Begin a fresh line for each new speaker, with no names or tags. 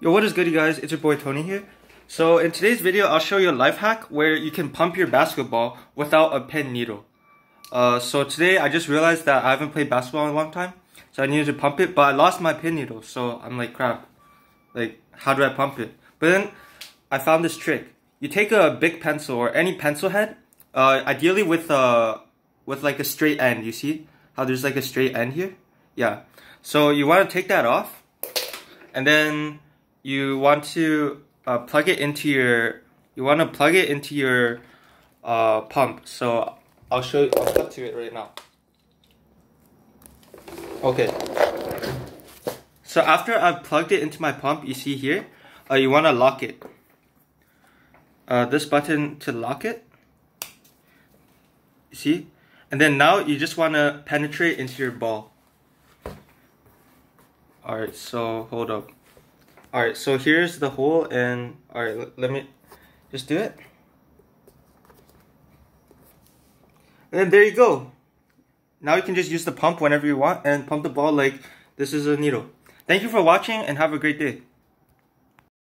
Yo, what is good, you guys? It's your boy Tony here. So, in today's video, I'll show you a life hack where you can pump your basketball without a pen needle. Uh, so today, I just realized that I haven't played basketball in a long time, so I needed to pump it, but I lost my pin needle, so I'm like, crap. Like, how do I pump it? But then, I found this trick. You take a big pencil or any pencil head, uh, ideally with uh, with like a straight end. You see how there's like a straight end here? Yeah. So you want to take that off, and then you want to uh, plug it into your you want to plug it into your uh, pump. So I'll show you. I'll cut to it right now. Okay. So after I've plugged it into my pump, you see here, uh, you want to lock it. Uh, this button to lock it. You see? And then now you just want to penetrate into your ball. Alright, so hold up. Alright, so here's the hole and alright, let me just do it. And then there you go. Now you can just use the pump whenever you want and pump the ball like this is a needle. Thank you for watching and have a great day.